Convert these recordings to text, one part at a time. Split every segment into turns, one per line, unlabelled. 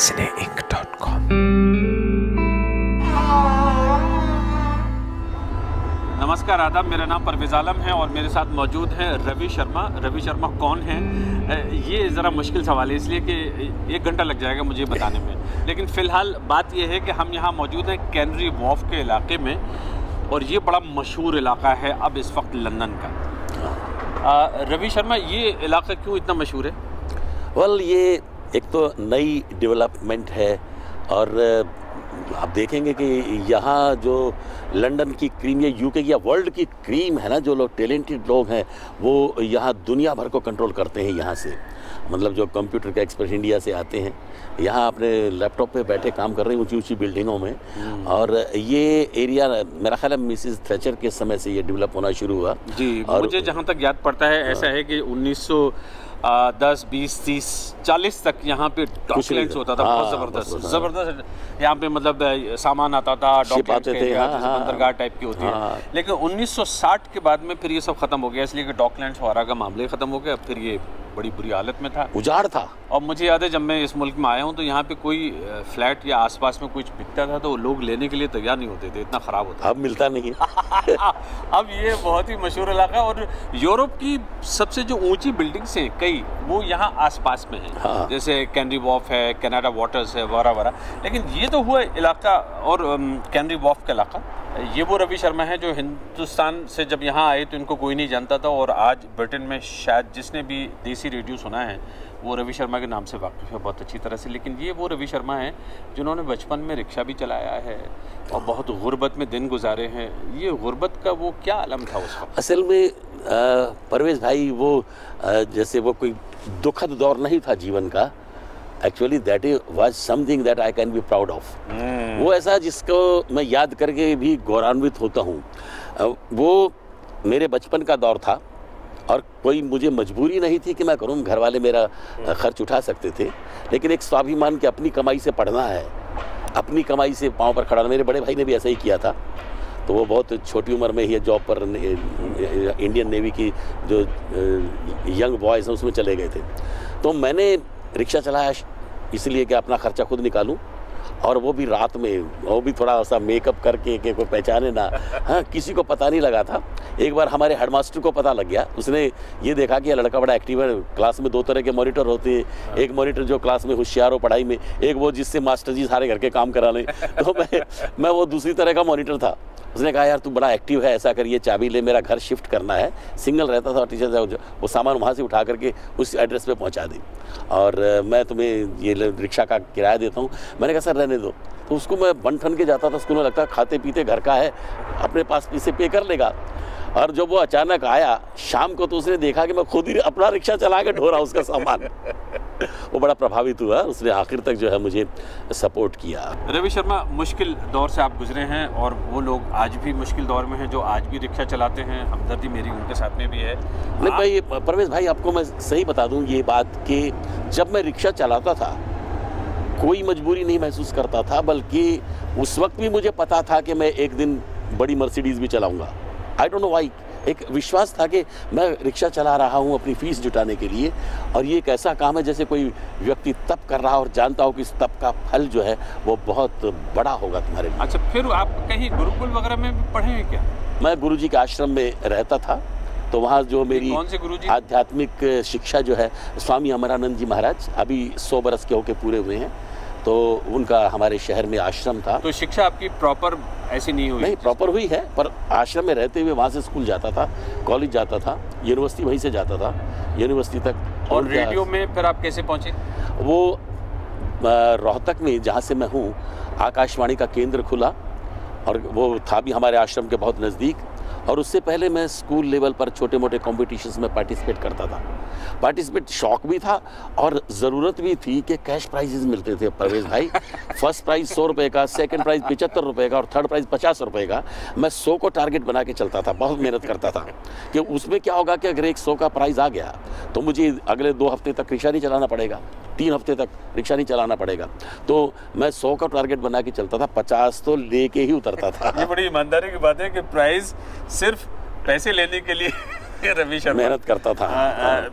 cineinc.com
नमस्कार आदाब। मेरा नाम परवेज़ आलम है और मेरे साथ मौजूद हैं रवि शर्मा। रवि शर्मा कौन हैं? ये ज़रा मुश्किल सवाल है इसलिए कि एक घंटा लग जाएगा मुझे बताने में। लेकिन फ़िलहाल बात यह है कि हम यहाँ मौजूद हैं कैनरी वॉफ के इलाके में और ये बड़ा मशहूर इलाका है अब इस वक्त लंदन का। रवि शर्मा ये इलाका क्यों इतना मशहूर है?
वेल ये एक तो नई डेवलपमेंट है और आप देखेंगे कि यहाँ जो लंदन की क्रीम या यूके की या वर्ल्ड की क्रीम है ना जो लोग टैलेंटेड लोग हैं वो यहाँ दुनिया भर को कंट्रोल करते हैं यहाँ से। मतलब जो कंप्यूटर के एक्सपर्ट इंडिया से आते हैं यहाँ अपने लैपटॉप पे बैठे काम कर रहे हैं ऊँची ऊँची बिल्डिंगों में। और ये एरिया मेरा ख्याल है मिसिस थ्रेचर के समय से ये डेवलप होना शुरू हुआ।
जी
और-
मुझे जहाँ तक याद पड़ता है ऐसा है। कि 1910 20 30 40 तक यहाँ पे डॉकलैंड्स होता था बहुत
हाँ,
ज़बरदस्त। ज़बरदस्त। यहाँ पे मतलब सामान आता था हैं
हाँ,
बंदरगाह टाइप की होती है। लेकिन 1960 के बाद में फिर ये सब खत्म हो गया इसलिए कि डॉकलैंड्स वगैरह का मामले खत्म हो गया। फिर ये बड़ी बुरी हालत में था।
उजाड़ था।
और मुझे याद है जब मैं इस मुल्क में आया हूँ तो यहाँ पे कोई फ्लैट या आसपास में कुछ बिकता था तो लोग लेने के लिए तैयार नहीं होते थे इतना ख़राब होता
अब मिलता नहीं है।
अब ये बहुत ही मशहूर इलाका है और यूरोप की सबसे जो ऊँची बिल्डिंग्स हैं कई वो यहाँ आसपास में है।
हाँ।
जैसे कैनरी वॉफ है कनाडा वाटर्स है वगैरह वगैरह। लेकिन ये तो हुआ इलाका और कैनरी वॉफ का इलाका। ये वो रवि शर्मा है जो हिंदुस्तान से जब यहाँ आए तो इनको कोई नहीं जानता था और आज ब्रिटेन में शायद जिसने भी देसी रेडियो सुना है वो रवि शर्मा के नाम से वाकिफ है बहुत अच्छी तरह से। लेकिन ये वो रवि शर्मा हैं जिन्होंने बचपन में रिक्शा भी चलाया है और बहुत गुर्बत में दिन गुजारे हैं। ये गुर्बत का वो क्या आलम था उस वक्त?
असल में परवेज भाई वो जैसे वो कोई दुखद दौर नहीं था जीवन का। Actually that is was something that I can be proud of वो ऐसा जिसको मैं याद करके भी गौरवान्वित होता हूँ। वो मेरे बचपन का दौर था। और कोई मुझे मजबूरी नहीं थी कि मैं करूँ घर वाले मेरा खर्च उठा सकते थे। लेकिन एक स्वाभिमान कि अपनी कमाई से पढ़ना है अपनी कमाई से पाँव पर खड़ा मेरे बड़े भाई ने भी ऐसा ही किया था। तो वो बहुत छोटी उम्र में ही जॉब पर इंडियन नेवी की जो यंग बॉयज़ हैं उसमें चले गए थे। तो मैंने रिक्शा चलाया इसलिए कि अपना खर्चा खुद निकालूं। और वो भी रात में वो भी थोड़ा सा मेकअप करके कि कोई पहचाने ना। हाँ किसी को पता नहीं लगा था। एक बार हमारे हेडमास्टर को पता लग गया। उसने ये देखा कि ये लड़का बड़ा एक्टिव है क्लास में दो तरह के मॉनिटर होते हैं। एक मॉनिटर जो क्लास में होशियार हो पढ़ाई में एक वो जिससे मास्टर जी सारे घर के काम करा लें। तो मैं मैं वो दूसरी तरह का मॉनिटर था। उसने कहा यार तू बड़ा एक्टिव है ऐसा कर ये चाबी ले मेरा घर शिफ्ट करना है। सिंगल रहता था टीचर साहब वो सामान वहाँ से उठा करके उस एड्रेस पे पहुँचा दी। और मैं तुम्हें ये रिक्शा का किराया देता हूँ। मैंने कहा सर रहने दो। तो उसको मैं बन ठन के जाता था स्कूल में लगता खाते पीते घर का है अपने पास इसे पे कर लेगा। और जब वो अचानक आया शाम को तो उसने देखा कि मैं खुद ही अपना रिक्शा चला के ढो रहा उसका सामान। वो बड़ा प्रभावित हुआ उसने आखिर तक जो है मुझे सपोर्ट किया।
रवि शर्मा मुश्किल दौर से आप गुजरे हैं और वो लोग आज भी मुश्किल दौर में हैं जो आज भी रिक्शा चलाते हैं। हमदर्दी मेरी उनके साथ में भी है।
नहीं भाई परवेश भाई आपको मैं सही बता दूँ ये बात कि जब मैं रिक्शा चलाता था कोई मजबूरी नहीं महसूस करता था बल्कि उस वक्त भी मुझे पता था कि मैं एक दिन बड़ी मर्सिडीज़ भी चलाऊँगा। आई डोंट नो वाई एक विश्वास था कि मैं रिक्शा चला रहा हूँ अपनी फ़ीस जुटाने के लिए और ये एक ऐसा काम है जैसे कोई व्यक्ति तप कर रहा हो और जानता हो कि इस तप का फल जो है वो बहुत बड़ा होगा तुम्हारे लिए।
अच्छा फिर आप कहीं गुरुकुल वगैरह में भी पढ़े हैं क्या?
मैं गुरुजी के आश्रम में रहता था। तो वहाँ जो मेरी आध्यात्मिक शिक्षा जो है स्वामी अमरानंद जी महाराज अभी सौ बरस के होके पूरे हुए हैं। तो उनका हमारे शहर में आश्रम था।
तो शिक्षा आपकी प्रॉपर ऐसी नहीं हुई?
नहीं प्रॉपर हुई है पर आश्रम में रहते हुए वहाँ से स्कूल जाता था कॉलेज जाता था यूनिवर्सिटी वहीं से जाता था यूनिवर्सिटी तक।
और रेडियो में फिर आप कैसे पहुँचे?
वो रोहतक में जहाँ से मैं हूँ आकाशवाणी का केंद्र खुला और वो था भी हमारे आश्रम के बहुत नज़दीक। और उससे पहले मैं स्कूल लेवल पर छोटे मोटे कॉम्पिटिशन्स में पार्टिसिपेट करता था। पार्टिसिपेट शौक भी था और ज़रूरत भी थी कि कैश प्राइजेज मिलते थे परवेज भाई। फ़र्स्ट प्राइज़ सौ रुपये का सेकंड प्राइज़ पचहत्तर रुपये का और थर्ड प्राइज़ पचास रुपये का। मैं सौ को टारगेट बना के चलता था बहुत मेहनत करता था कि उसमें क्या होगा कि अगर एक सौ का प्राइज़ आ गया तो मुझे अगले दो हफ़्ते तक रिक्शा नहीं चलाना पड़ेगा। तीन हफ़्ते तक रिक्शा नहीं चलाना पड़ेगा। तो मैं सौ का टारगेट बना के चलता था, पचास तो लेके ही उतरता था।
ये बड़ी ईमानदारी की बात है कि प्राइस सिर्फ़ पैसे लेने के लिए रवि शर्मा।
मेहनत करता था।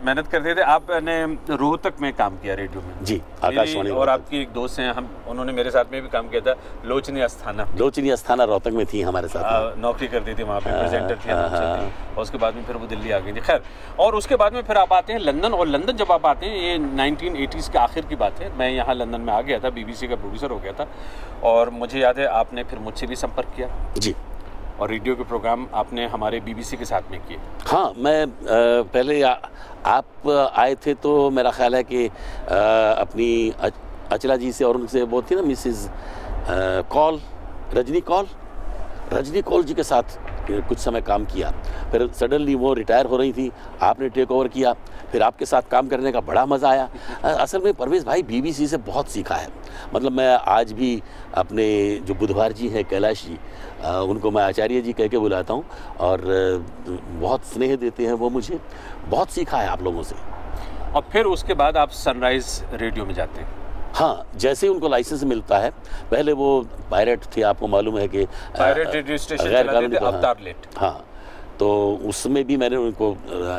मेहनत करते थे। आपने रोहतक में काम किया रेडियो में?
जी आकाशवाणी
और आपकी एक दोस्त हैं हम उन्होंने मेरे साथ में भी काम किया था लोचनी अस्थाना।
लोचनी अस्थाना रोहतक में थी हमारे साथ।
नौकरी करती थी वहाँ पे
हाँ,
प्रेजेंटर थी
हाँ,
announcer
हाँ।
थी। और उसके बाद में फिर वो दिल्ली आ गई थी। खैर और उसके बाद में फिर आप आते हैं लंदन और लंदन जब आप आते हैं ये 1980s के आखिर की बात है। मैं यहाँ लंदन में आ गया था बीबीसी का प्रोड्यूसर हो गया था। और मुझे याद है आपने फिर मुझसे भी संपर्क किया।
जी।
और रेडियो के प्रोग्राम आपने हमारे बीबीसी के साथ में किए।
हाँ मैं अ, पहले आ, आप आए थे तो मेरा ख्याल है कि अ, अपनी अच- अचला जी से और उनसे वो थी ना मिसिज कॉल रजनी कॉल? रजनी कौल जी के साथ कुछ समय काम किया। फिर सडनली वो रिटायर हो रही थी आपने टेक ओवर किया। फिर आपके साथ काम करने का बड़ा मज़ा आया। असल में परवेज़ भाई बीबीसी से बहुत सीखा है। मतलब मैं आज भी अपने जो बुधवार जी हैं कैलाश जी उनको मैं आचार्य जी कह के बुलाता हूँ और बहुत स्नेह देते हैं वो मुझे। बहुत सीखा है आप लोगों से।
और फिर उसके बाद आप सनराइज रेडियो में जाते हैं।
हाँ जैसे ही उनको लाइसेंस मिलता है पहले वो पायलट थे आपको मालूम है कि
पायरेट रेडियो स्टेशन
गैर
चलाते
कानूनी
थे। अवतार लेट।
हाँ तो उसमें भी मैंने उनको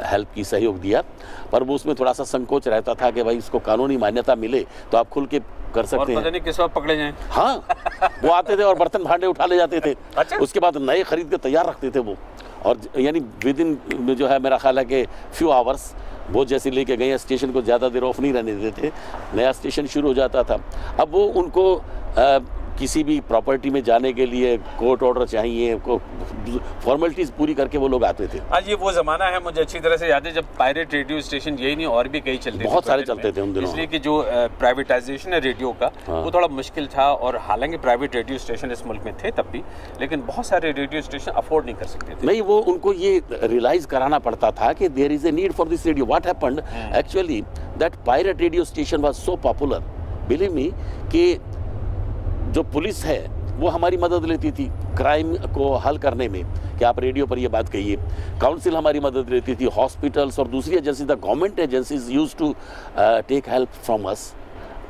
हेल्प की सहयोग दिया। पर वो उसमें थोड़ा सा संकोच रहता था कि भाई इसको कानूनी मान्यता मिले तो आप खुल के कर सकते हैं।
किस वक्त पकड़े जाएँ।
हाँ वो आते थे और बर्तन भांडे उठा ले जाते थे।
अच्छा।
उसके बाद नए खरीद के तैयार रखते थे वो। और यानी विद इन जो है मेरा ख्याल है कि फ्यू आवर्स वो जैसे लेके गए स्टेशन को ज़्यादा देर ऑफ़ नहीं रहने देते। थे नया स्टेशन शुरू हो जाता था। अब वो उनको किसी भी प्रॉपर्टी में जाने के लिए कोर्ट ऑर्डर चाहिए फॉर्मेलिटीज़ पूरी करके वो लोग आते थे।
आज ये वो जमाना है मुझे अच्छी तरह से याद है जब पायरेट रेडियो स्टेशन यही नहीं और भी कई चलते
बहुत सारे चलते थे उन दिनों।
इसलिए कि जो प्राइवेटाइजेशन है रेडियो का
हाँ।
वो थोड़ा मुश्किल था और हालाँकि प्राइवेट रेडियो स्टेशन इस मुल्क में थे तब भी लेकिन बहुत सारे रेडियो स्टेशन अफोर्ड नहीं कर सकते थे।
नहीं वो उनको ये रियलाइज़ कराना पड़ता था कि there is a need for this radio what happened actually that pirate radio station was so popular believe me कि जो पुलिस है वो हमारी मदद लेती थी क्राइम को हल करने में। कि आप रेडियो पर ये बात कहिए? काउंसिल हमारी मदद लेती थी हॉस्पिटल्स और दूसरी agency the government agencies use to take help from us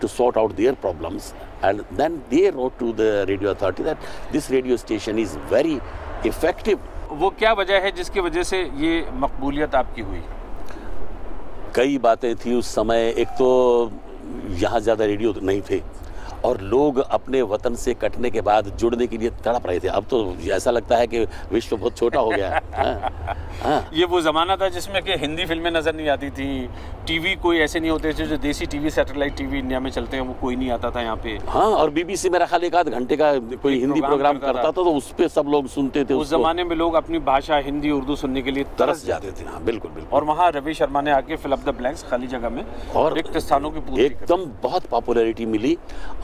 to sort out their problems. And then they wrote to the radio authority that this radio station is very effective.
वो क्या वजह है जिसकी वजह से ये मकबूलियत आपकी हुई?
कई बातें थी उस समय। एक तो यहाँ ज़्यादा रेडियो नहीं थे। और लोग अपने वतन से कटने के बाद जुड़ने के लिए तड़प रहे थे। अब तो ऐसा लगता है कि विश्व बहुत छोटा हो गया है। हाँ, हाँ।
ये वो ज़माना था जिसमें कि हिंदी फ़िल्में नज़र नहीं आती थी। टीवी कोई ऐसे नहीं होते थे जो देसी टीवी सैटेलाइट टीवी इंडिया में चलते हैं वो कोई नहीं आता था यहाँ पे।
हाँ और बीबीसी मेरा ख्याल एक आध घंटे का कोई हिंदी
प्रोग्राम करता
था। तो उस पर सब लोग सुनते थे
उस ज़माने में लोग अपनी भाषा हिंदी उर्दू सुनने के लिए
तरस जाते थे हाँ बिल्कुल बिल्कुल।
और वहाँ रवि शर्मा ने आके फिल अप द ब्लैंक्स खाली जगह में
और
रिक्त स्थानों की
एकदम बहुत पॉपुलरिटी मिली।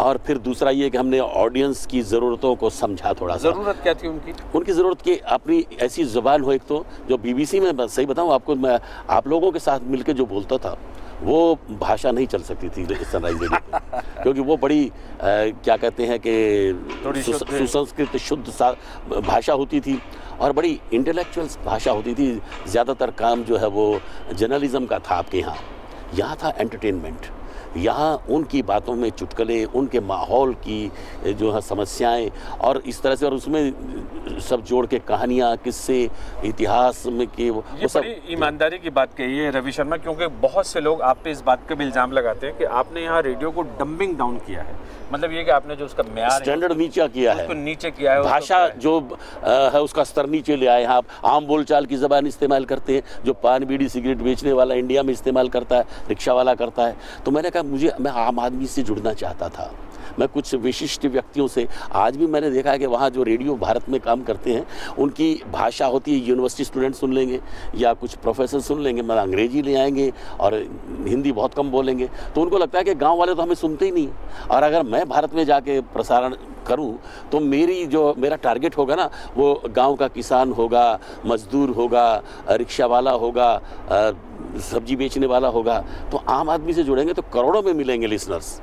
और फिर दूसरा ये कि हमने ऑडियंस की ज़रूरतों को समझा थोड़ा सा।
ज़रूरत क्या थी उनकी?
उनकी ज़रूरत की अपनी ऐसी ज़ुबान हो एक तो जो बीबीसी में मैं सही बताऊँ आपको मैं आप लोगों के साथ मिलके जो बोलता था वो भाषा नहीं चल सकती थी सनराइज रेडियो क्योंकि वो बड़ी अ, क्या कहते हैं कि सुसंस्कृत शुद्ध भाषा होती थी और बड़ी इंटेलेक्चुअल भाषा होती थी। ज़्यादातर काम जो है वो जर्नलिज्म का था आपके यहाँ। यहाँ था एंटरटेनमेंट यहाँ उनकी बातों में चुटकले उनके माहौल की जो है समस्याएँ और इस तरह से और उसमें सब जोड़ के कहानियाँ किस्से इतिहास में के वो सब
ईमानदारी की बात कही है रवि शर्मा क्योंकि बहुत से लोग आप पे इस बात का भी इल्ज़ाम लगाते हैं कि आपने यहाँ रेडियो को डंबिंग डाउन किया है। मतलब ये कि आपने जो उसका है
स्टैंडर्ड नीचा किया है।
नीचे किया है
भाषा जो है उसका स्तर नीचे ले आए हैं आप। आम बोलचाल की ज़बान इस्तेमाल करते हैं जो पान बीड़ी सिगरेट बेचने वाला इंडिया में इस्तेमाल करता है रिक्शा वाला करता है। तो मैंने कहा मुझे मैं आम आदमी से जुड़ना चाहता था। मैं कुछ विशिष्ट व्यक्तियों से, आज भी मैंने देखा है कि वहाँ जो रेडियो भारत में काम करते हैं, उनकी भाषा होती है यूनिवर्सिटी स्टूडेंट सुन लेंगे, या कुछ प्रोफेसर सुन लेंगे मतलब अंग्रेज़ी ले आएँगे, और हिंदी बहुत कम बोलेंगे। तो उनको लगता है कि गाँव वाले तो हमें सुनते ही नहीं और अगर मैं भारत में जाके प्रसारण करूँ तो मेरी जो, मेरा टारगेट होगा ना, वो गाँव का किसान होगा, मजदूर होगा, रिक्शा वाला होगा सब्ज़ी बेचने वाला होगा। तो आम आदमी से जुड़ेंगे तो करोड़ों में मिलेंगे लिसनर्स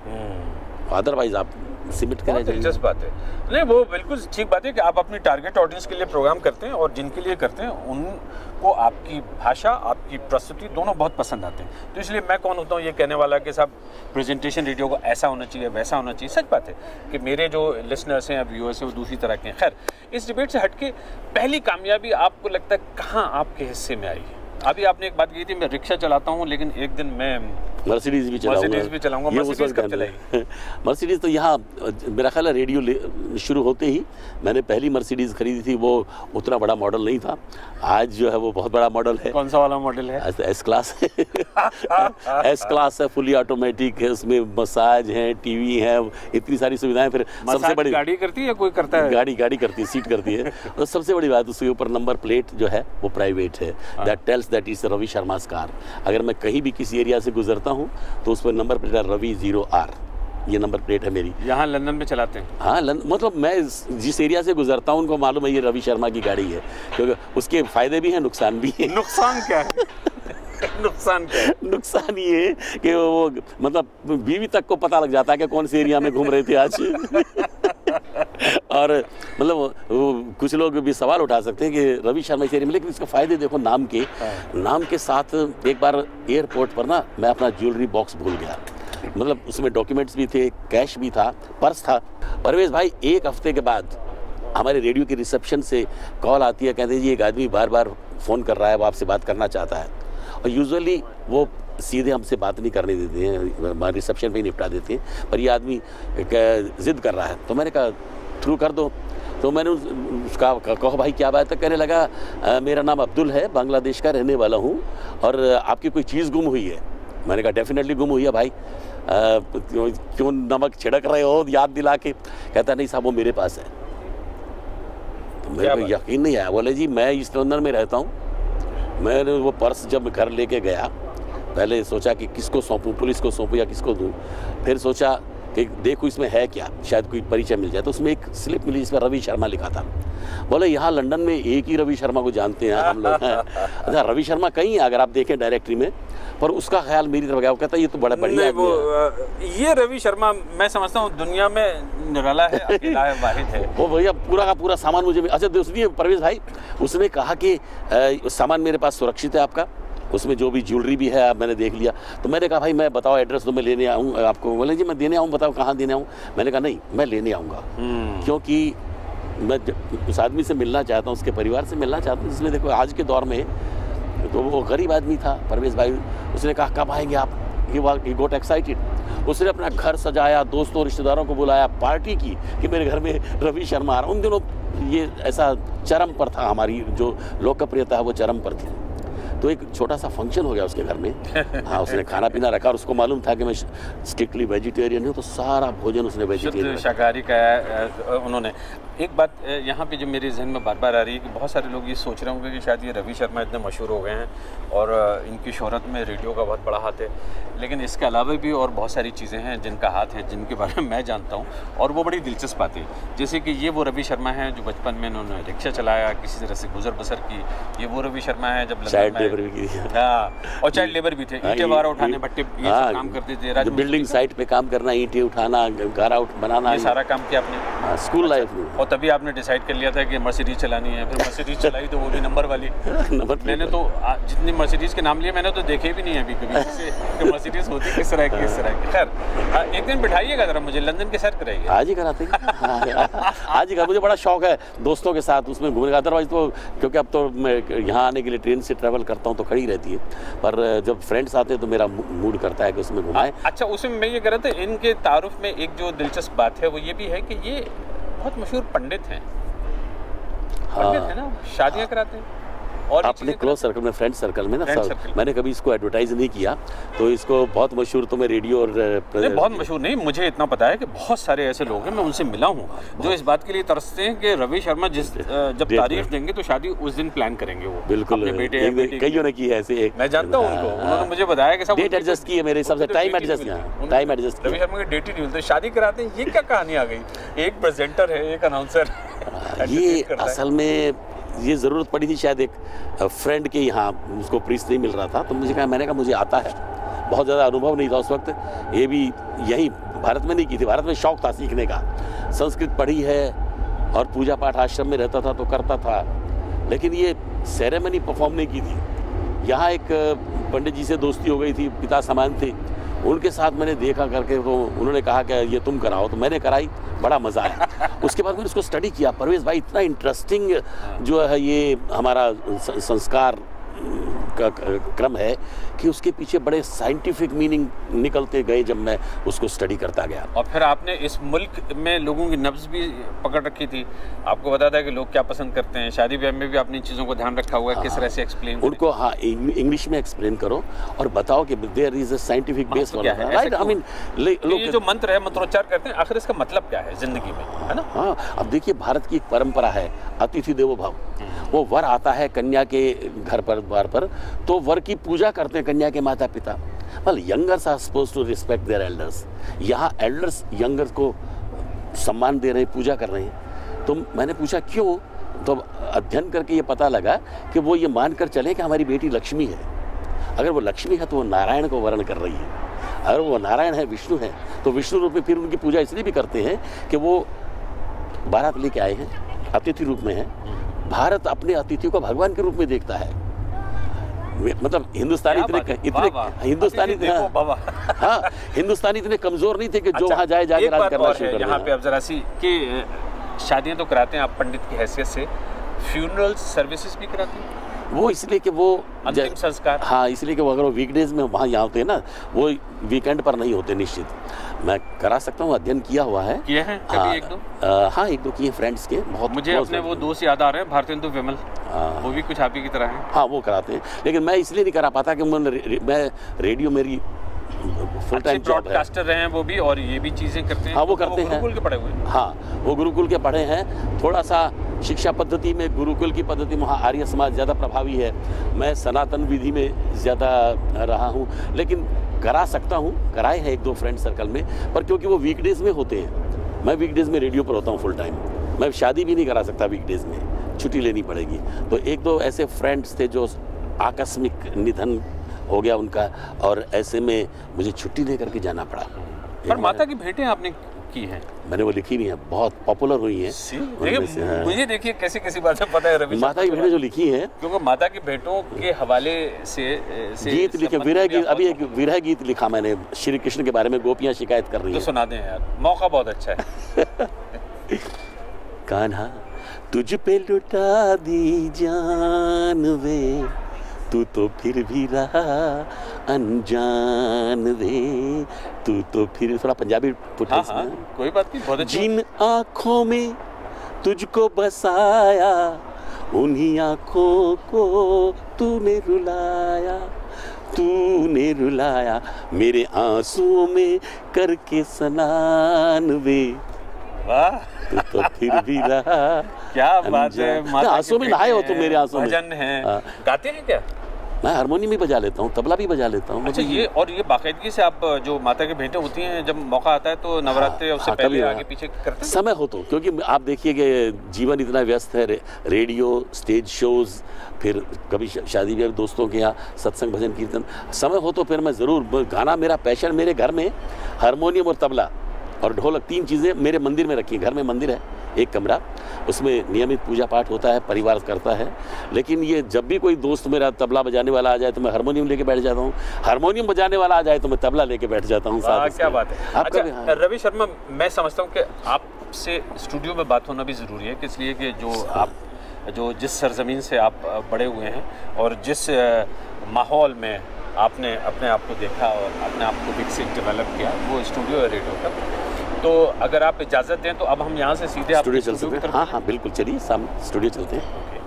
अदरवाइज़ आप सिमिट करें
दिलचस्प बात है। नहीं वो बिल्कुल ठीक बात है कि आप अपनी टारगेट ऑडियंस के लिए प्रोग्राम करते हैं और जिनके लिए करते हैं उनको आपकी भाषा आपकी प्रस्तुति दोनों बहुत पसंद आते हैं। तो इसलिए मैं कौन होता हूँ ये कहने वाला कि साहब प्रेजेंटेशन रेडियो को ऐसा होना चाहिए वैसा होना चाहिए। सच बात है कि मेरे जो लिसनर्स हैं व्यूअर्स हैं वो दूसरी तरह के हैं। खैर इस डिबेट से हटके पहली कामयाबी आपको लगता है कहाँ आपके हिस्से में आई है? अभी आपने एक बात की थी मैं रिक्शा चलाता हूँ लेकिन एक दिन मैं
मर्सिडीज भी चलाऊँगा।
मर्सिडीज भी चलाऊँगा। मर्सिडीज कब
कहना मर्सिडीज तो यहाँ मेरा ख्याल है रेडियो शुरू होते ही मैंने पहली मर्सिडीज खरीदी थी वो उतना बड़ा मॉडल नहीं था। आज जो है वो बहुत बड़ा मॉडल है।
कौन सा वाला मॉडल है?
एस क्लास है। एस क्लास है फुली ऑटोमेटिक है उसमें मसाज है टीवी है इतनी सारी सुविधाएँ फिर सबसे बड़ी
गाड़ी करती है कोई करता है?
गाड़ी गाड़ी करती है सीट करती है। और सबसे बड़ी बात उसके ऊपर नंबर प्लेट जो है वो प्राइवेट है। That tells that is Ravi Sharma car अगर मैं कहीं भी किसी एरिया से गुजरता हूँ तो उस पर नंबर प्लेट है रवि ज़ीरो आर। ये नंबर प्लेट है मेरी।
यहाँ लंदन में चलाते हैं।
हाँ लन- मतलब मैं जिस एरिया से गुजरता हूँ उनको मालूम है ये रवि शर्मा की गाड़ी है क्योंकि उसके फ़ायदे भी हैं नुकसान भी है।
नुकसान क्या है? नुकसान
नुकसान ये है कि वो मतलब बीवी तक को पता लग जाता है कि कौन से एरिया में घूम रहे थे आज। और मतलब कुछ लोग भी सवाल उठा सकते हैं कि रवि शर्मा इस एरिया में लेकिन इसके फ़ायदे देखो नाम के नाम के साथ एक बार एयरपोर्ट पर ना मैं अपना ज्वेलरी बॉक्स भूल गया। मतलब उसमें डॉक्यूमेंट्स भी थे कैश भी था पर्स था। परवेज भाई एक हफ़्ते के बाद हमारे रेडियो के रिसेप्शन से कॉल आती है कहते हैं जी एक आदमी बार बार फ़ोन कर रहा है वो आपसे बात करना चाहता है। और यूजुअली वो सीधे हमसे बात नहीं करने देते हैं हमारे रिसेप्शन पे ही निपटा देते हैं। पर ये आदमी ज़िद कर रहा है। तो मैंने कहा थ्रू कर दो। तो मैंने उस- उसका कहो भाई क्या बात है? कहने लगा "अ, मेरा नाम अब्दुल है बांग्लादेश का रहने वाला हूँ और आपकी कोई चीज़ गुम हुई है। मैंने कहा डेफिनेटली गुम हुई है भाई। अ, क्यों नमक छिड़क रहे हो याद दिला के? कहता नहीं साहब वो मेरे पास है। तो मेरे को यकीन नहीं आया। बोले जी मैं ईस्ट लंदन में रहता हूँ। मैंने वो पर्स जब घर लेके गया, पहले सोचा कि किसको सौंपूँ, पुलिस को सौंपूँ या किसको दूँ, फिर सोचा कि देखो इसमें है क्या, शायद कोई परिचय मिल जाए। तो उसमें एक स्लिप मिली जिसमें रवि शर्मा लिखा था। बोले, यहाँ लंदन में एक ही रवि शर्मा को जानते हैं हम लोग। हैं अच्छा रवि शर्मा कहीं है, अगर आप देखें डायरेक्टरी में पर उसका ख्याल मेरी तरफ़ गया वो कहता है ये तो बड़ा बढ़िया
वो
है।
ये रवि शर्मा मैं समझता हूँ दुनिया में निराला है अकेला है वाहिद है।
वो भैया पूरा का पूरा सामान मुझे अच्छा दूसरी परवेज भाई उसने कहा कि सामान मेरे पास सुरक्षित है आपका उसमें जो भी ज्वेलरी भी है आप मैंने देख लिया। तो मैंने कहा भाई मैं बताओ एड्रेस तो मैं लेने आऊँ आपको। बोले जी मैं देने आऊँ बताओ कहाँ देने आऊँ? मैंने कहा नहीं मैं लेने आऊँगा।
हम्म,
क्योंकि मैं उस आदमी से मिलना चाहता हूँ उसके परिवार से मिलना चाहता हूँ जिसमें देखो आज के दौर में तो वो गरीब आदमी था परवेज भाई। उसने कहा कब आएँगे आप? ही गोट एक्साइटेड उसने अपना घर सजाया दोस्तों रिश्तेदारों को बुलाया पार्टी की कि मेरे घर में रवि शर्मा आ रहा उन दिनों ये ऐसा चरम पर था हमारी जो लोकप्रियता है वो चरम पर थी। तो एक छोटा सा फ़ंक्शन हो गया उसके घर में। हाँ उसने खाना पीना रखा और उसको मालूम था कि मैं स्ट्रिक्टली वेजिटेरियन हूँ तो सारा भोजन उसने वेजिटेरियन
शाकाहारी का उन्होंने। एक बात यहाँ पे जो मेरे जहन में बार बार आ रही है कि बहुत सारे लोग ये सोच रहे होंगे कि शायद ये रवि शर्मा इतने मशहूर हो गए हैं और इनकी शोहरत में रेडियो का बहुत बड़ा हाथ है। लेकिन इसके अलावा भी और बहुत सारी चीज़ें हैं जिनका हाथ है जिनके बारे में मैं जानता हूँ और वो बड़ी दिलचस्प बातें हैं। जैसे कि ये वो रवि शर्मा है जो बचपन में इन्होंने रिक्शा चलाया किसी तरह से गुजर बसर की। ये वो रवि शर्मा है जब
चाइल्ड लेबर भी
हाँ और चाइल्ड लेबर भी थे। ईटे
ईंटें
वारा उठाने भट्टे
हाँ,
काम करते थे।
बिल्डिंग। साइट पे काम करना ईटे उठाना घर आउट बनाना
सारा काम किया आपने?
हाँ, स्कूल लाइफ में।
तभी आपने डिसाइड कर लिया था कि मर्सिडीज चलानी है। फिर मर्सिडीज चलाई तो वो भी नंबर वाली।
नंबर
मैंने तो जितनी मर्सिडीज के नाम लिए मैंने तो देखे भी नहीं है अभी कभी। कि मर्सिडीज होती किस तरह की किस तरह की। खैर एक दिन बिठाइएगा जरा मुझे लंदन के सैर कराइए।
आज ही कराते हाँ, आज ही करा मुझे बड़ा शौक है दोस्तों के साथ उसमें घूमने का। अदरवाइज़ तो क्योंकि अब तो मैं यहाँ आने के लिए ट्रेन से ट्रैवल करता हूँ तो खड़ी रहती है। पर जब फ्रेंड्स आते हैं तो मेरा मूड करता है कि उसमें घुमाएँ
अच्छा उसमें मैं ये कह रहा था इनके तारुफ में एक जो दिलचस्प बात है वो ये भी है कि ये बहुत मशहूर पंडित हैं। पंडित है
ना?
ना हाँ। कराते हैं। और
अपने क्लोज सर्कल में फ्रेंड सर्कल में ना
circle।
मैंने कभी इसको एडवर्टाइज नहीं किया तो इसको बहुत मशहूर तो मैं रेडियो और
नहीं बहुत मशहूर नहीं मुझे इतना पता है कि बहुत सारे ऐसे लोग हैं मैं उनसे मिला हूँ जो इस बात के लिए तरसते हैं कि रवि शर्मा जिस जब
में।
देंगे तो शादी उस दिन प्लान करेंगे वो
बिल्कुल
बेटे।
कईयों ने की है ऐसे एक
मैं जानता हूँ उनको उन्होंने मुझे बताया कि सब
डेट एडजस्ट की है मेरे हिसाब से टाइम एडजस्ट किया टाइम एडजस्ट
रवि शर्मा की डेट ही नहीं मिलती शादी कराते हैं ये क्या कहानी आ गई एक प्रेजेंटर है एक अनाउंसर
ये असल में ये ज़रूरत पड़ी थी शायद एक फ्रेंड के यहाँ उसको प्रीस नहीं मिल रहा था तो मुझे कहा, मैंने कहा, मुझे आता है। बहुत ज़्यादा अनुभव नहीं था उस वक्त। ये भी यही, भारत में नहीं की थी, भारत में शौक था सीखने का। संस्कृत पढ़ी है और पूजा पाठ आश्रम में रहता था तो करता था। लेकिन ये सेरेमनी परफॉर्म नहीं की थी। यहाँ एक पंडित जी से दोस्ती हो गई थी, पिता समान थे। उनके साथ मैंने देखा करके तो उन्होंने कहा कि ये तुम कराओ तो मैंने कराई बड़ा मज़ा आया। उसके बाद मैंने उसको स्टडी किया। परवेज भाई इतना इंटरेस्टिंग जो है ये हमारा संस्कार का क्रम है कि उसके पीछे बड़े साइंटिफिक मीनिंग निकलते गए जब मैं उसको स्टडी करता गया।
और फिर आपने इस मुल्क में लोगों की नब्ज भी पकड़ रखी थी। आपको बताया था कि लोग क्या पसंद करते हैं? शादी ब्याह में भी आपने इन चीज़ों को ध्यान रखा हुआ है किस तरह से एक्सप्लेन
उनको हाँ इंग्लिश में एक्सप्लेन करो और बताओ कि there is a scientific base
है?
राइट आई मीन
ये जो मंत्र है मंत्रोच्चार करते हैं आखिर इसका मतलब क्या है ज़िंदगी में? है ना?
हाँ अब देखिए भारत की एक परंपरा है अतिथि देवो भाव। वो वर आता है कन्या के घर पर द्वार पर तो वर की पूजा करते हैं कन्या के माता पिता well youngers are suppose to respect their elders यहाँ एल्डर्स यंगर्स को सम्मान दे रहे हैं, पूजा कर रहे हैं। तो मैंने पूछा, क्यों? तो अध्ययन करके ये पता लगा कि वो ये मान कर चले कि हमारी बेटी लक्ष्मी है। अगर वो लक्ष्मी है तो वो नारायण को वर्ण कर रही है। अगर वो नारायण है, विष्णु है तो विष्णु रूप में फिर उनकी पूजा इसलिए भी करते हैं कि वो बारात लेके आए हैं, अतिथि रूप में है। भारत अपने अतिथि को भगवान के रूप में देखता है। मतलब हिंदुस्तानी इतने इतने। हिंदुस्तानी
इतने
हाँ हिंदुस्तानी इतने कमज़ोर नहीं थे कि जो
अच्छा,
वहाँ जाए जाके राज करना शुरू कर
यहाँ पे अब जरा सी कि शादियाँ तो कराते हैं आप पंडित की हैसियत से। फ्यूनरल सर्विसेज़ भी कराते हैं?
वो इसलिए कि वो
अंतिम संस्कार।
हाँ इसलिए कि वो अगर वो वीकडेज में वहाँ यहाँ होते हैं ना वो वीकेंड पर नहीं होते निश्चित। मैं करा सकता हूँ अध्ययन किया हुआ है।
किए हैं
हाँ
एक दो?
हाँ एक दो किए फ्रेंड्स के बहुत
मुझे अपने वो दोस्त याद आ रहे हैं भारतेंदु विमल।
हाँ।
वो भी कुछ आप ही की तरह हैं।
हाँ वो कराते हैं। लेकिन मैं इसलिए नहीं करा पाता कि मैं रेडियो मेरी फुल टाइम
ब्रॉडकास्टर रहे हैं वो भी और ये भी चीज़ें करते हैं।
हाँ, वो करते हैं।
गुरुकुल के पढ़े हुए हैं।
हाँ वो गुरुकुल के पढ़े हैं। थोड़ा सा शिक्षा पद्धति में गुरुकुल की पद्धति में वहाँ आर्य समाज ज़्यादा प्रभावी है। मैं सनातन विधि में ज़्यादा रहा हूँ। लेकिन करा सकता हूँ कराए हैं एक दो फ्रेंड सर्कल में पर क्योंकि वो वीकडेज में होते हैं मैं वीकडेज में रेडियो पर होता हूँ फुल टाइम मैं शादी भी नहीं करा सकता वीकडेज में छुट्टी लेनी पड़ेगी। तो एक दो ऐसे फ्रेंड्स थे जो आकस्मिक निधन हो गया उनका और ऐसे में मुझे छुट्टी लेकर के जाना पड़ा।
पर माता की भेंटें आपने की हैं।
मैंने वो लिखी भी हैं बहुत पॉपुलर हुई हैं। हाँ।
देखिए मुझे देखिए कैसी कैसी बातें पता है रवि
माता की भेंटें जो लिखी हैं।
क्योंकि माता की भेंटों के हवाले से से
गीत लिखे विरह गीत अभी एक विरह गीत लिखा मैंने श्री कृष्ण के बारे में गोपियाँ शिकायत कर रही
तो
हैं।
सुना दें यार मौका बहुत अच्छा है।
कान्हा तुझ पे लुटा दी जान वे तू तो फिर भी रहा अनजान वे तू तो फिर थोड़ा पंजाबी
हाँ हाँ कोई बात नहीं बहुत
जिन आँखों में तुझको बसाया उन्हीं आँखों को तूने रुलाया तूने रुलाया मेरे आंसुओं में करके स्नान वे।
वाह।
तो फिर भी रहा
क्या बात है
आँसू में नहाए हो तुम मेरे आँसू में।
भजन है।
हाँ।
गाते हैं क्या?
मैं हारमोनियम भी बजा लेता हूँ तबला भी बजा लेता हूँ
अच्छा ये और ये बाकायदगी से आप जो माता के भेंटें होती हैं जब मौका आता है तो नवरात्रि या उससे
हाँ,
पहले आगे
हाँ।
पीछे करते हैं
समय हो तो क्योंकि आप देखिए कि जीवन इतना व्यस्त है रे, रेडियो स्टेज शोज़ फिर कभी शादी ब्याह दोस्तों के यहाँ सत्संग भजन कीर्तन समय हो तो फिर मैं ज़रूर गाना मेरा पैशन मेरे घर में हारमोनियम और तबला और ढोलक तीन चीज़ें मेरे मंदिर में रखी हैं। घर में मंदिर है एक कमरा। उसमें नियमित पूजा पाठ होता है परिवार करता है। लेकिन ये जब भी कोई दोस्त मेरा तबला बजाने वाला आ जाए तो मैं हारमोनियम लेके बैठ जाता हूँ। हारमोनियम बजाने वाला आ जाए तो मैं तबला लेके बैठ जाता हूँ
क्या बात है।
आपका
अच्छा
हाँ।
रवि शर्मा मैं समझता हूँ कि आपसे स्टूडियो में बात होना भी ज़रूरी है इसलिए कि जो आप जो जिस सरजमीन से आप बड़े हुए हैं और जिस माहौल में आपने अपने आप को देखा और अपने आप को विकसित डेवलप किया वो स्टूडियो है रेडियो का। तो अगर आप इजाज़त दें तो अब हम यहाँ से सीधे आप
स्टूडियो चल सकते हैं। हाँ हाँ बिल्कुल चलिए सामने स्टूडियो चलते हैं।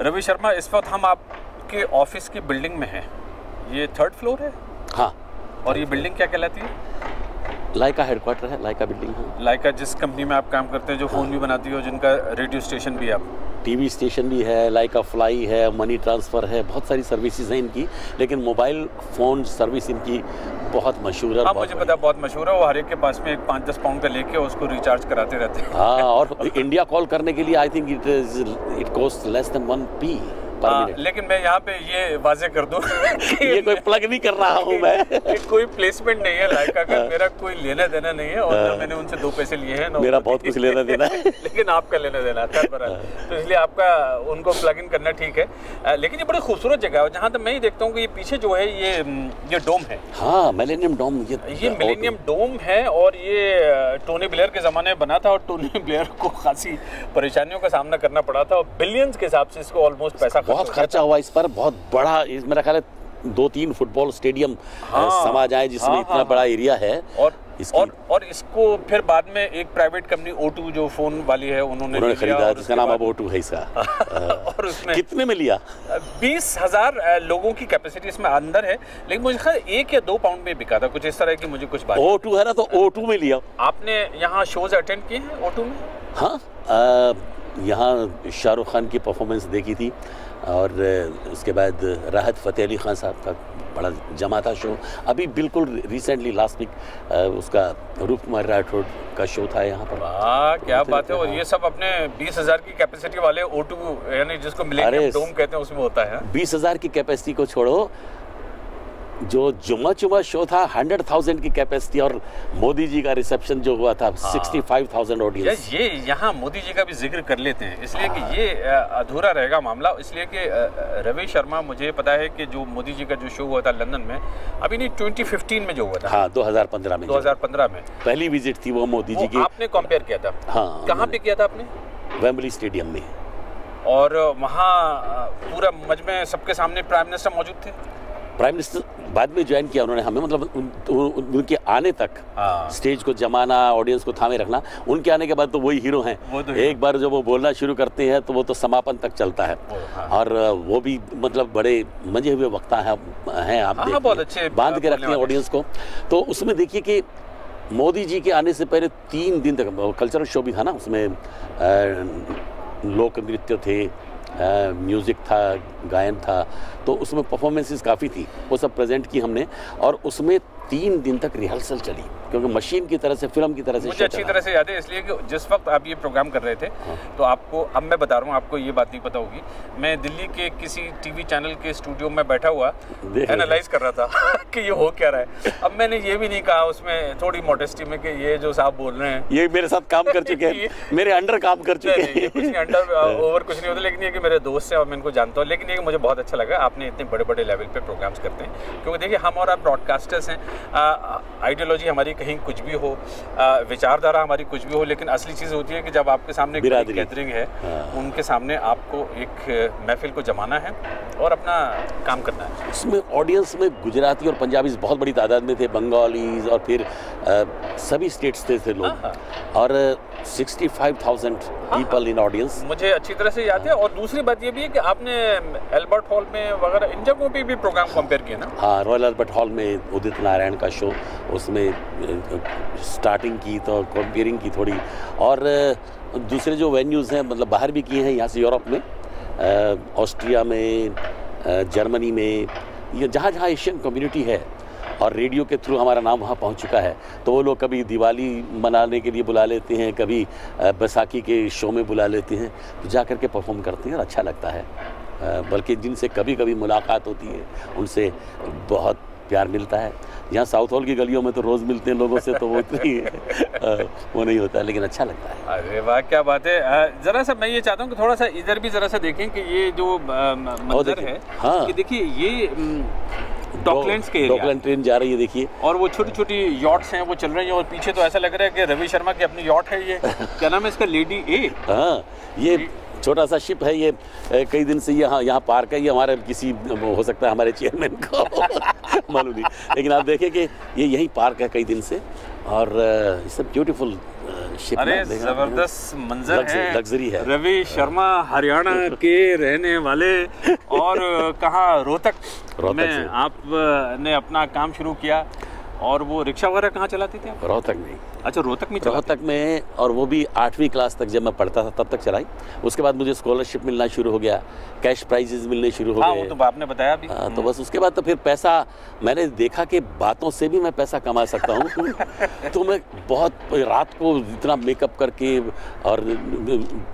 रवि शर्मा इस वक्त हम आपके ऑफ़िस की बिल्डिंग में हैं। ये थर्ड फ्लोर है?
हाँ।
और ये बिल्डिंग क्या कहलाती है?
लाइका हेडक्वार्टर है लाइका बिल्डिंग है।
लाइका जिस कंपनी में आप काम करते हैं जो फ़ोन भी बनाती है और जिनका रेडियो स्टेशन भी है आप।
टीवी स्टेशन भी है लाइक अ फ्लाई है मनी ट्रांसफ़र है बहुत सारी सर्विसेज़ हैं इनकी लेकिन मोबाइल फ़ोन सर्विस इनकी बहुत मशहूर है
हाँ मुझे पता है, बहुत मशहूर है वो हर एक के पास में एक पाँच दस पाउंड का लेके उसको रिचार्ज कराते रहते हैं।
हाँ और इंडिया कॉल करने के लिए I think it is it cost less than one p पर
हाँ, लेकिन मैं यहाँ पे ये वाजे कर दूँ
ये कोई प्लग नहीं कर रहा हूँ मैं।
कोई प्लेसमेंट नहीं है लाइका का मेरा कोई लेना देना नहीं है और ना मैंने उनसे दो पैसे लिए हैं
हाँ। मेरा बहुत कुछ लेना देना है।
लेकिन आपका लेना देना है। तो इसलिए आपका उनको प्लग इन करना ठीक है। लेकिन ये बड़ी खूबसूरत जगह है जहाँ तक मैं ही देखता हूँ कि ये पीछे जो है ये ये डोम है।
हाँ मिलेनियम डोम ये
ये मिलेनियम डोम है और ये टोनी ब्लेयर के ज़माने में बना था और टोनी ब्लेयर को खासी परेशानियों का सामना करना पड़ा था और बिलियंस के हिसाब से इसको ऑलमोस्ट पैसा
बहुत खर्चा हुआ इस पर बहुत बड़ा इस मेरा ख्याल है दो तीन फुटबॉल स्टेडियम
हाँ।
समा जाए जिसमें
हाँ,
इतना
हाँ,
बड़ा एरिया है
और
इसकी-
और और इसको फिर बाद में एक प्राइवेट कंपनी O2 जो फ़ोन वाली है उन्होंने
उन्होंने खरीदा जिसका नाम अब ओटू है इसका।
और उसमें
कितने में लिया?
बीस हज़ार लोगों की कैपेसिटी इसमें अंदर है लेकिन मुझे ख्याल एक या दो पाउंड में बिका था कुछ इस तरह की मुझे कुछ बात
ओटू है ना तो ओटू में लिया।
आपने यहाँ शोज़ अटेंड किए हैं O2 में?
हाँ यहाँ शाहरुख खान की परफॉर्मेंस देखी थी। और उसके बाद राहत फ़तेह अली खान साहब का बड़ा जमा था शो। अभी बिल्कुल रिसेंटली लास्ट वीक उसका रूप कुमार राठौड़ का शो था यहाँ पर।
आ, क्या बात है। और ये सब अपने बीस हज़ार की कैपेसिटी वाले O2 यानी जिसको मिलेनियम
अरे,
डोम कहते हैं उसमें होता है
बीस हज़ार की कैपेसिटी को छोड़ो जो जुमा चुमा शो था हंड्रेड थाउज़ेंड की कैपेसिटी और मोदी जी का रिसेप्शन जो हुआ था सिक्सटी फाइव थाउज़ेंड ऑडियंस
ये यहाँ मोदी जी का भी ज़िक्र कर लेते हैं। इसलिए कि ये अधूरा रहेगा मामला। इसलिए कि रवि शर्मा मुझे पता है कि जो मोदी जी का जो शो हुआ था लंदन में अभी नहीं 2015 में जो हुआ था।
हाँ 2015 में
2015 में।
पहली विज़िट थी वो मोदी जी की।
आपने कंपेयर किया था?
हाँ
कहाँ पे किया था आपने?
वेम्बली स्टेडियम में।
और वहाँ पूरा मज में सबके सामने प्राइम मिनिस्टर मौजूद थे?
प्राइम मिनिस्टर बाद में ज्वाइन किया उन्होंने हमें मतलब उन, उन, उनके आने तक
हाँ।
स्टेज को जमाना ऑडियंस को थामे रखना उनके आने के बाद तो वही हीरो हैं।
तो
एक बार जब वो बोलना शुरू करते हैं तो वो तो समापन तक चलता है।
हाँ।
और वो भी मतलब बड़े मज़े हुए वक्ता हैं हैं आप
हाँ, बहुत अच्छे
बाँध के रखते हैं ऑडियंस को। तो उसमें देखिए कि मोदी जी के आने से पहले तीन दिन तक कल्चरल शो भी था ना उसमें लोक नृत्य थे म्यूज़िक था, गायन था तो उसमें परफॉर्मेंसेस काफ़ी थी, वो सब प्रेजेंट की हमने और उसमें तीन दिन तक रिहर्सल चली क्योंकि मशीन की तरह से फ़िल्म की तरह से
मुझे अच्छी तरह से याद है इसलिए कि जिस वक्त आप ये प्रोग्राम कर रहे थे हाँ। तो आपको अब मैं बता रहा हूँ आपको ये बात नहीं पता होगी। मैं दिल्ली के किसी टीवी चैनल के स्टूडियो में बैठा हुआ एनालाइज कर रहा था कि ये हो क्या रहा है। अब मैंने ये भी नहीं कहा उसमें थोड़ी मोटेस्टी में कि ये जो साहब बोल रहे हैं।
ये मेरे साथ काम कर चुके हैं। मेरे अंडर काम कर चुके हैं।
अंडर ओवर कुछ नहीं होता लेकिन ये कि मेरे दोस्त हैं और मैं इनको जानता हूँ। लेकिन ये मुझे बहुत अच्छा लगा आपने इतने बड़े बड़े लेवल पे प्रोग्राम्स करते हैं। क्योंकि देखिए हम और आप ब्रॉडकास्टर्स हैं आइडियोलॉजी हमारी कहीं कुछ भी हो विचारधारा हमारी कुछ भी हो लेकिन असली चीज़ होती है कि जब आपके सामने। गैदरिंग है
हाँ।
उनके सामने आपको एक महफिल को जमाना है और अपना काम करना है
उसमें ऑडियंस में गुजराती और पंजाबीज बहुत बड़ी तादाद में थे बंगालीज और फिर अ, सभी स्टेट्स से थे लोग
हाँ।
और sixty five thousand people in audience
मुझे अच्छी तरह से याद है और दूसरी बात ये भी है कि आपने एल्बर्ट हॉल में वगैरह इन जगहों पे भी प्रोग्राम कंपेयर किया ना
हाँ रॉयल एल्बर्ट हॉल में उदित नारायण का शो उसमें स्टार्टिंग की तो कंपेयरिंग की थोड़ी। और दूसरे जो वेन्यूज़ हैं मतलब बाहर भी किए हैं, यहाँ से यूरोप में ऑस्ट्रिया में जर्मनी में, ये जहाँ जहाँ एशियन कम्युनिटी है, और रेडियो के थ्रू हमारा नाम वहाँ पहुँच चुका है। तो वो लोग कभी दिवाली मनाने के लिए बुला लेते हैं, कभी बैसाखी के शो में बुला लेते हैं तो जा कर के परफॉर्म करते हैं और अच्छा लगता है। बल्कि जिनसे कभी कभी मुलाकात होती है, उनसे बहुत प्यार मिलता है। यहाँ साउथ हॉल की गलियों में तो रोज़ मिलते हैं लोगों से तो वो इतनी वो नहीं होता लेकिन अच्छा लगता है।
अरे वाह क्या बात है। जरा सा मैं ये चाहता हूँ कि थोड़ा सा इधर भी जरा सा देखें कि ये जो म- मंजर है
हाँ।
कि देखिए ये डॉकलैंड्स के
डॉकलैंड ट्रेन जा रही है देखिए।
और वो छोटी छोटी यॉट्स हैं वो चल रही हैं और पीछे तो ऐसा लग रहा है कि रवि शर्मा की अपनी यॉट है ये। क्या नाम है इसका? लेडी ए
हाँ ये छोटा सा शिप है ये। कई दिन से यहाँ यहाँ पार्क है। ये हमारे किसी हो सकता है हमारे चेयरमैन को। मालूम नहीं। लेकिन आप देखें कि ये यही पार्क है कई दिन से। और इट्स ब्यूटीफुल
अरे ज़बरदस्त मंजर है।
luxury है।
रवि शर्मा हरियाणा के रहने वाले। और कहाँ रोहतक?
रोहतक
में आपने अपना काम शुरू किया। और वो रिक्शा वगैरह कहाँ चलाते थे
रोहतक में।
अच्छा रोहतक में
रोहतक में और वो भी आठवीं क्लास तक जब मैं पढ़ता था तब तक चलाई। उसके बाद मुझे स्कॉलरशिप मिलना शुरू हो गया कैश प्राइजेज मिलने शुरू हो
हाँ
गए।
तो आपने बताया भी।
हाँ, तो बस उसके बाद तो फिर पैसा मैंने देखा कि बातों से भी मैं पैसा कमा सकता हूँ। तो मैं बहुत रात को इतना मेकअप करके और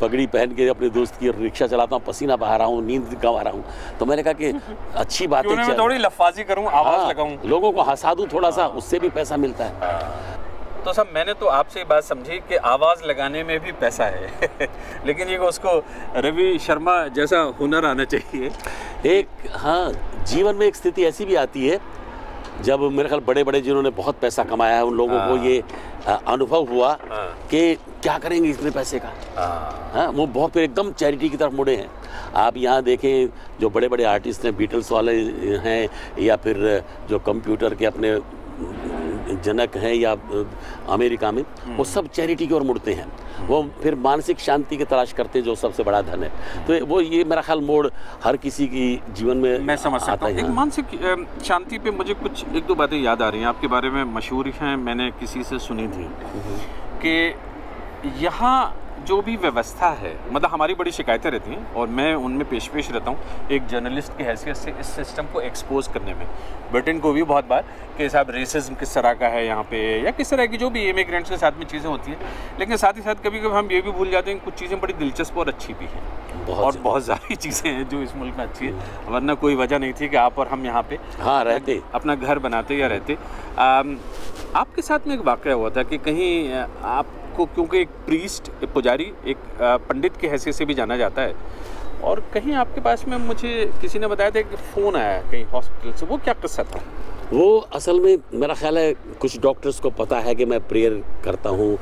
पगड़ी पहन के अपने दोस्त की रिक्शा चलाता हूँ पसीना बहा रहा हूँ नींद गंवा रहा हूँ। तो मैंने कहा कि अच्छी बात
थोड़ी लफाजी करूँ आवाज़ लगाऊँ।
लोगों को हंसा दूँ थोड़ा सा। उससे भी पैसा मिलता है।
तो सब मैंने तो आपसे बात समझी कि आवाज़ लगाने में भी पैसा है। लेकिन ये उसको रवि शर्मा जैसा हुनर आना चाहिए।
एक हाँ जीवन में एक स्थिति ऐसी भी आती है जब मेरे ख्याल बड़े बड़े जिन्होंने बहुत पैसा कमाया है उन लोगों को ये अनुभव हुआ
हाँ।
कि क्या करेंगे इतने पैसे का?
हाँ।
हाँ वो बहुत फिर एकदम चैरिटी की तरफ़ मुड़े हैं। आप यहाँ देखें जो बड़े बड़े आर्टिस्ट हैं बीटल्स वाले हैं या फिर जो कंप्यूटर के अपने जनक हैं या अमेरिका में वो सब चैरिटी की ओर मुड़ते हैं। वो फिर मानसिक शांति की तलाश करते हैं जो सबसे बड़ा धन है। तो वो ये मेरा ख्याल मोड़ हर किसी की जीवन में
मैं समझ सकता
आता
हूँ।
है
एक मानसिक शांति पे मुझे कुछ एक दो बातें याद आ रही हैं। आपके बारे में मशहूर हैं मैंने किसी से सुनी थी कि यहाँ जो भी व्यवस्था है मतलब हमारी बड़ी शिकायतें रहती हैं और मैं उनमें पेश पेश रहता हूँ एक जर्नलिस्ट की हैसियत से इस सिस्टम को एक्सपोज करने में। ब्रिटेन को भी बहुत बार कि साहब रेसिज्म किस तरह का है यहाँ पे या किस तरह की जो भी इमिग्रेंट्स के साथ में चीज़ें होती हैं। लेकिन साथ ही साथ कभी कभी हम ये भी भूल जाते हैं कि कुछ चीज़ें बड़ी दिलचस्प और अच्छी भी हैं। और बहुत सारी चीज़ें हैं जो इस मुल्क में अच्छी है। वरना कोई वजह नहीं थी कि आप और हम यहाँ पे
हाँ रहते।
अपना घर बनाते या रहते। आपके साथ में एक वाक़ हुआ था कि कहीं अ, आपको क्योंकि एक प्रीस्ट एक पुजारी एक पंडित की हैसियत से भी जाना जाता है। और कहीं आपके पास में मुझे किसी ने बताया था कि फ़ोन आया कहीं हॉस्पिटल से वो क्या किस्सा था?
वो असल में मेरा ख्याल है कुछ डॉक्टर्स को पता है कि मैं प्रेयर करता हूँ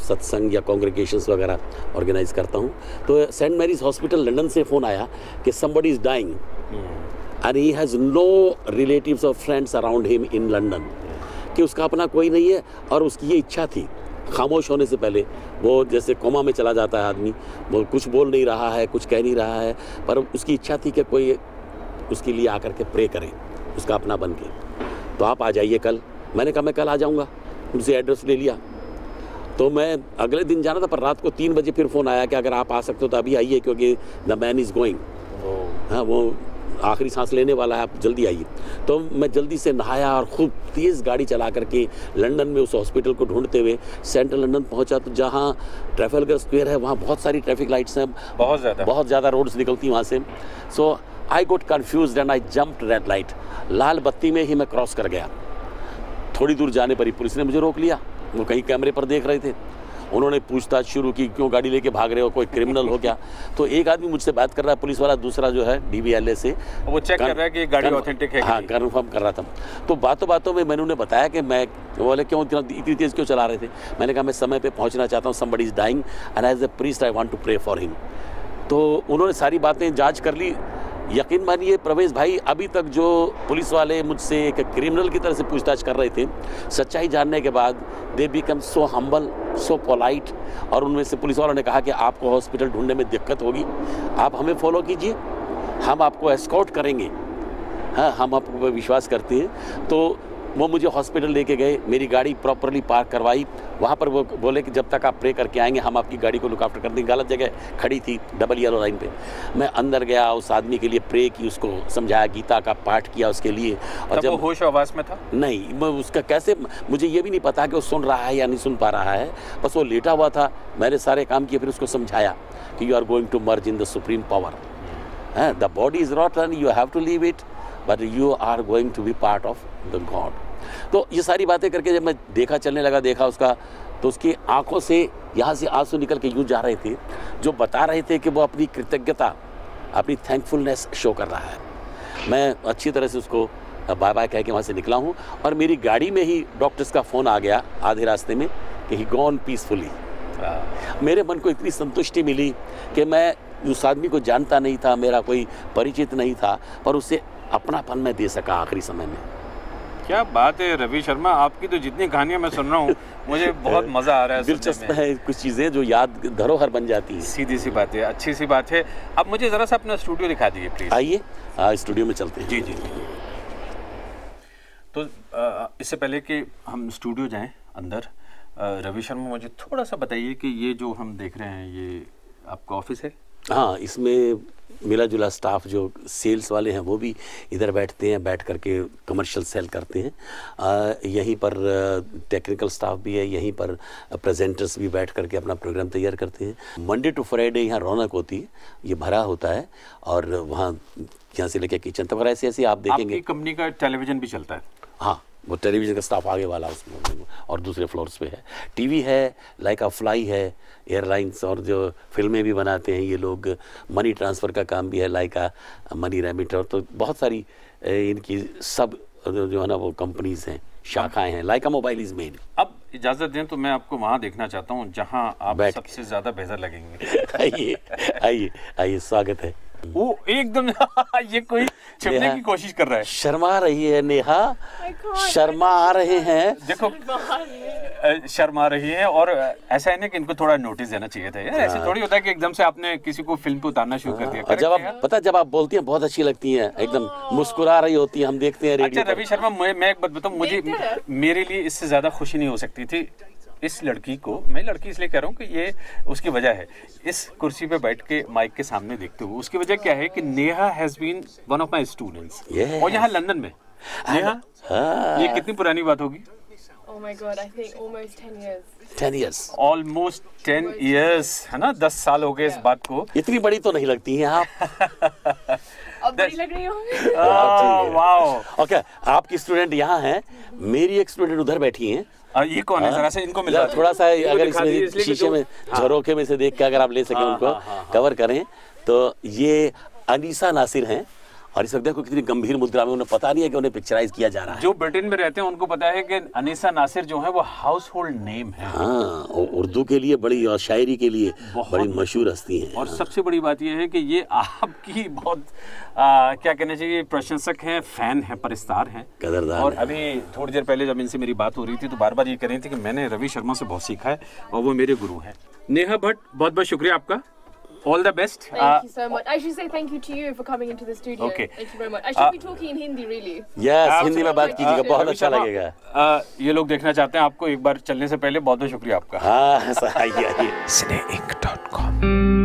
सत्संग या कॉन्ग्रीगेशंस वगैरह ऑर्गेनाइज करता हूँ। तो सेंट मैरीज हॉस्पिटल लंदन से फ़ोन आया कि somebody is dying and he has no relatives और friends around him in London कि उसका अपना कोई नहीं है और उसकी ये इच्छा थी। खामोश होने से पहले वो जैसे कोमा में चला जाता है आदमी वो कुछ बोल नहीं रहा है कुछ कह नहीं रहा है पर उसकी इच्छा थी कि कोई उसके लिए आकर के प्रे करें उसका अपना बन के। तो आप आ जाइए कल। मैंने कहा मैं कल आ जाऊँगा। उनसे एड्रेस ले लिया। तो मैं अगले दिन जाना था पर रात को तीन बजे फिर फ़ोन आया कि अगर आप आ सकते हो तो अभी आइए क्योंकि द मैन इज़ गोइंग। हाँ वो आखिरी सांस लेने वाला है आप जल्दी आइए। तो मैं जल्दी से नहाया और खूब तेज़ गाड़ी चला करके लंदन में उस हॉस्पिटल को ढूंढते हुए सेंट्रल लंदन पहुँचा। तो जहाँ ट्रैफलगर स्क्वेयर है वहाँ बहुत सारी ट्रैफ़िक लाइट्स हैं।
बहुत ज़्यादा।
बहुत ज़्यादा रोड्स निकलती वहाँ से। So I got confuse and I jump red light लाल बत्ती में ही मैं क्रॉस कर गया। थोड़ी दूर जाने पर ही पुलिस ने मुझे रोक लिया। वो कहीं कैमरे पर देख रहे थे। उन्होंने पूछताछ शुरू की क्यों गाड़ी लेके भाग रहे हो? कोई क्रिमिनल हो क्या? तो एक आदमी मुझसे बात कर रहा है पुलिस वाला दूसरा जो है डीवीएलए से।
वो चेक कर रहा है कि गाड़ी ऑथेंटिक है
हाँ कन्फर्म कर रहा था। तो बातों बातों में मैंने उन्हें बताया कि मैं वो बोले क्यों इतना इतनी तेज़ क्यों चला रहे थे? मैंने कहा मैं समय पर पहुँचना चाहता हूँ somebody is dying and as a priest I want to pray for him तो उन्होंने सारी बातें जाँच कर ली। यकीन मानिए, प्रवेश भाई, अभी तक जो पुलिस वाले मुझसे एक क्रिमिनल की तरह से पूछताछ कर रहे थे, सच्चाई जानने के बाद they become so humble so polite और उनमें से पुलिस वालों ने कहा कि आपको हॉस्पिटल ढूँढने में दिक्कत होगी। आप हमें फॉलो कीजिए, हम आपको एस्कॉट करेंगे। हाँ हम आपको विश्वास करते हैं। तो वो मुझे हॉस्पिटल लेके गए मेरी गाड़ी प्रॉपरली पार्क करवाई। वहाँ पर वो बोले कि जब तक आप प्रे करके आएँगे हम आपकी गाड़ी को लुक आफ्टर कर देंगे गलत जगह खड़ी थी डबल येलो लाइन पे। मैं अंदर गया उस आदमी के लिए प्रे की उसको समझाया गीता का पाठ किया उसके लिए। और
जब वो होश आवास में था?
नहीं मैं उसका कैसे मुझे ये भी नहीं पता कि वो सुन रहा है या नहीं सुन पा रहा है। बस वो लेटा हुआ था मैंने सारे काम किए फिर उसको समझाया कि you are going to merge in the supreme power है the body is rotten you have to leave it but you are going to be part of the god तो ये सारी बातें करके जब मैं देखा, चलने लगा, देखा उसका तो उसकी आँखों से यहाँ से आँसू निकल के यूँ जा रहे थे, जो बता रहे थे कि वो अपनी कृतज्ञता, अपनी थैंकफुलनेस शो कर रहा है। मैं अच्छी तरह से उसको बाय बाय कह के वहाँ से निकला हूँ और मेरी गाड़ी में ही डॉक्टर्स का फ़ोन आ गया आधे रास्ते में कि ही गॉन पीसफुली मेरे मन को इतनी संतुष्टि मिली कि मैं उस आदमी को जानता नहीं था, मेरा कोई परिचित नहीं था, पर उसे अपनापन मैं दे सका आखिरी समय में।
क्या बात है रवि शर्मा आपकी तो जितनी कहानियाँ मैं सुन रहा हूँ मुझे बहुत मज़ा आ रहा है
दिलचस्प है कुछ चीज़ें जो याद धरोहर बन जाती हैं।
सीधी सी बात है अच्छी सी बात है। अब मुझे जरा सा अपना स्टूडियो दिखा दीजिए प्लीज़
आइए स्टूडियो में चलते हैं।
जी जी तो इससे पहले कि हम स्टूडियो जाएँ अंदर रवि शर्मा मुझे थोड़ा सा बताइए कि ये जो हम देख रहे हैं ये आपका ऑफ़िस है?
हाँ इसमें मिला जुला स्टाफ जो सेल्स वाले हैं वो भी इधर बैठते हैं बैठ करके कमर्शियल सेल करते हैं। आ, यहीं पर टेक्निकल स्टाफ भी है यहीं पर प्रेजेंटर्स भी बैठ करके अपना प्रोग्राम तैयार करते हैं। मंडे टू फ्राइडे यहाँ रौनक होती है ये भरा होता है और वहाँ यहाँ से लेके किचन तक और ऐसे ऐसे आप देखेंगे।
कंपनी का टेलीविज़न भी चलता है?
हाँ। वो टेलीविज़न का स्टाफ आगे वाला उसमें और दूसरे फ्लोर्स पे है। टीवी है लाइक अ फ्लाई है एयरलाइंस और जो फ़िल्में भी बनाते हैं ये लोग मनी ट्रांसफ़र का काम भी है लाइक अ मनी रेमिटर तो बहुत सारी इनकी सब जो है ना वो कंपनीज़ हैं शाखाएँ हैं लाइका मोबाइल इज़ मेन
अब इजाज़त दें तो मैं आपको वहाँ देखना चाहता हूँ जहाँ आप सबसे ज़्यादा बेहतर लगेंगे।
आइए आइए आइए स्वागत है।
वो एकदम ये कोई छिपने की कोशिश कर रहा है।
शर्मा रही है नेहा। शर्मा आ रहे हैं।
देखो शर्मा रही है और ऐसा है ना कि इनको थोड़ा नोटिस देना चाहिए था। यार ऐसे थोड़ी होता है कि एकदम से आपने किसी को फ़िल्म पे उतारना शुरू कर दिया।
और जब आप पता जब आप बोलती हैं बहुत अच्छी लगती हैं एकदम मुस्कुरा रही होती हैं हम देखते हैं
अच्छा रवि शर्मा मैं मैं एक बात बताऊँ मुझे मेरे लिए इससे ज़्यादा खुशी नहीं हो सकती थी। इस लड़की को मैं लड़की इसलिए कह रहा हूँ कि ये उसकी वजह है। इस कुर्सी पे बैठ के माइक के सामने देखते हुए उसकी वजह क्या है कि Neha has been one of my students और यहाँ लंदन में। नेहा
हाँ।
ये कितनी पुरानी बात होगी?
Oh my god, I think almost 10 years.
Ten years
almost ten years है ना? दस साल हो गए yeah. इस बात को।
इतनी बड़ी तो नहीं लगती हैं आप।
अब बड़ी लग रही होंगी।
वाओ
ओके आपकी स्टूडेंट यहाँ है मेरी एक स्टूडेंट उधर बैठी है।
ये कौन है? जरा से इनको मिला
थोड़ा सा अगर इसमें शीशे में झरोखे में से देख के अगर आप ले सकें
हाँ,
उनको
हाँ, हाँ,
कवर करें तो ये अनीसा नासिर हैं। और इस वक्त देखो कितनी गंभीर मुद्रा में उन्हें पता नहीं है कि उन्हें पिक्चराइज किया जा रहा है।
जो ब्रिटेन में रहते हैं उनको पता है कि अनीसा नासिर जो है वो हाउस होल्ड नेम है
हाँ उर्दू के लिए बड़ी और शायरी के लिए बड़ी मशहूर हस्ती हैं।
और सबसे बड़ी बात यह है कि ये आपकी बहुत आ, क्या कहना चाहिए प्रशंसक हैं फ़ैन हैं परिस्तार हैं।
कदरदान
और अभी थोड़ी देर पहले जब इनसे मेरी बात हो रही थी तो बार बार ये कह रही थी कि मैंने रवि शर्मा से बहुत सीखा है और वो मेरे गुरु हैं। नेहा भट्ट बहुत बहुत शुक्रिया आपका। All the best.
Thank uh, you so much. I should say thank you to you for coming into the studio.
Okay.
Thank you very much. I should
Uh,
be talking in Hindi, really.
Yes,
Hindi
Hindi में बात कीजिएगा बहुत अच्छा लगेगा
ये लोग देखना चाहते हैं आपको एक बार चलने से पहले बहुत बहुत शुक्रिया आपका
हाँ आइए आइए
cineinc.com